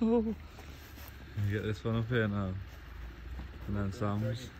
You get this one up here now. And then Sam's.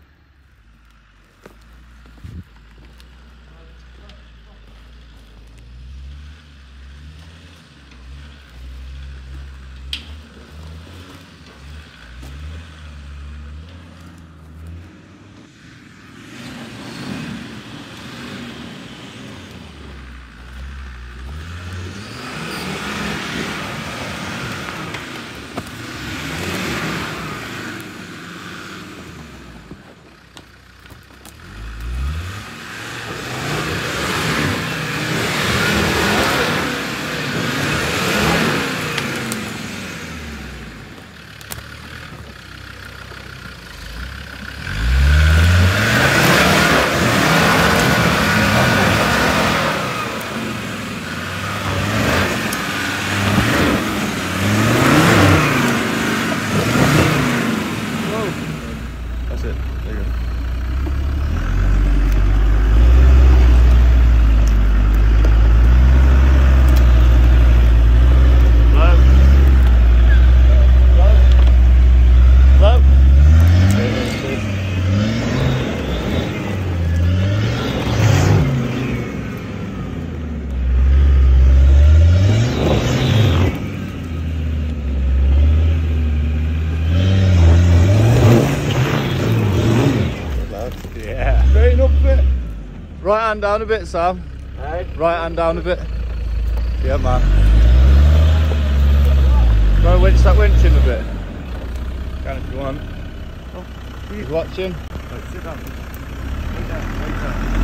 Right hand down a bit, Sam. Hey? Right hand down a bit. Yeah, man. Go winch that winch in a bit. Can if you want. Oh, He's watching. Right, sit down. Down, down.